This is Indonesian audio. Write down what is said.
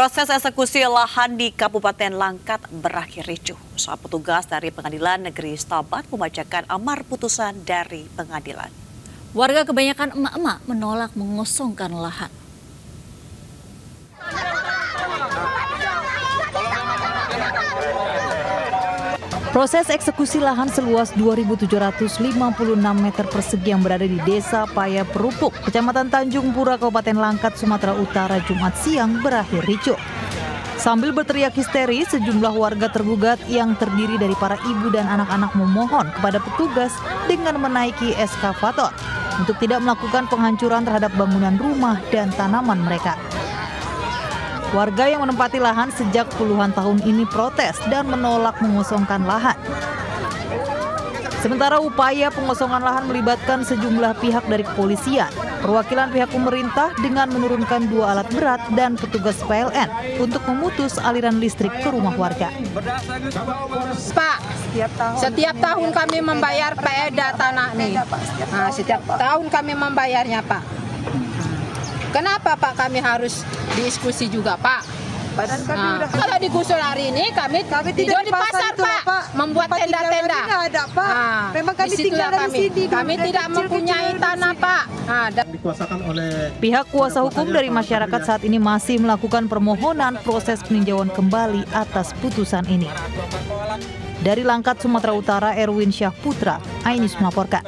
Proses eksekusi lahan di Kabupaten Langkat berakhir ricuh saat petugas dari Pengadilan Negeri Stabat membacakan amar putusan dari pengadilan. Warga kebanyakan emak-emak menolak mengosongkan lahan. Proses eksekusi lahan seluas 2.756 meter persegi yang berada di Desa Paya Perupuk, Kecamatan Tanjung Pura, Kabupaten Langkat, Sumatera Utara, Jumat siang berakhir ricuh. Sambil berteriak histeris, sejumlah warga tergugat yang terdiri dari para ibu dan anak-anak memohon kepada petugas dengan menaiki eskavator untuk tidak melakukan penghancuran terhadap bangunan rumah dan tanaman mereka. Warga yang menempati lahan sejak puluhan tahun ini protes dan menolak mengosongkan lahan. Sementara upaya pengosongan lahan melibatkan sejumlah pihak dari kepolisian, perwakilan pihak pemerintah dengan menurunkan dua alat berat dan petugas PLN untuk memutus aliran listrik ke rumah warga. Pak, setiap tahun, setiap tahun kami membayar PEDA tanah nih. Nah, setiap tahun kami membayarnya, Pak. Kenapa Pak kami harus diskusi juga Pak? Badan kami nah, udah kalau digusur hari ini kami, kami tidur di pasar, pasar Pak, Pak, membuat tenda-tenda. ada Pak. Nah, Memang kami tinggal kami. di sini. Kami tidak mempunyai tanah Pak. Nah, dikuasakan oleh Pihak kuasa hukum dari masyarakat saat ini masih melakukan permohonan proses peninjauan kembali atas putusan ini. Dari Langkat, Sumatera Utara, Erwin Syah Putra, Ainus melaporkan.